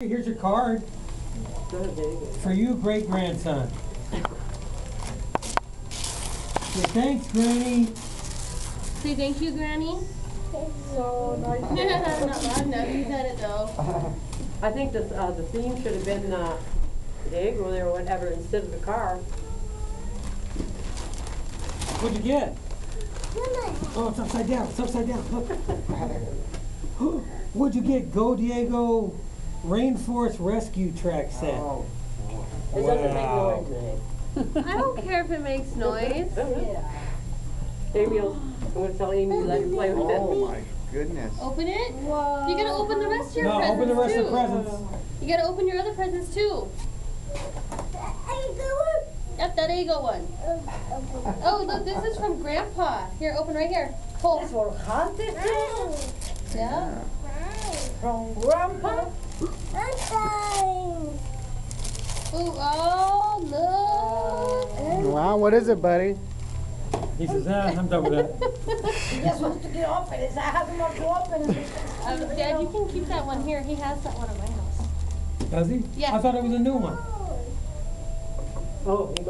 Here's your card for you, great grandson. Say thanks, Granny. Say thank you, Granny. So nice. Not loud enough. You said it though. I think the, uh, the theme should have been, uh, the Diego there or whatever instead of the car. What'd you get? Oh, it's upside down. It's upside down. Look. What'd you get? Go Diego Rainforest Rescue Track set. Oh, It doesn't make Wow. noise, I don't care if it makes noise. Amy will, I'm gonna tell Amy to let her play with it. Oh my goodness. Open it. You gotta open the rest of your No, presents open the rest too. of the presents. You gotta open your other presents too. Yep, that Diego one. Oh, look, this is from Grandpa. Here, open right here. Pull. For Hunter Yeah. from Grandpa. Ooh, oh, look. Wow, what is it, buddy? He says, ah, I'm done with that. He just wants to get open. He said, I have not to open it. Um, Dad, you can keep that one here. He has that one at my house. Does he? Yeah. I thought it was a new one. Oh, he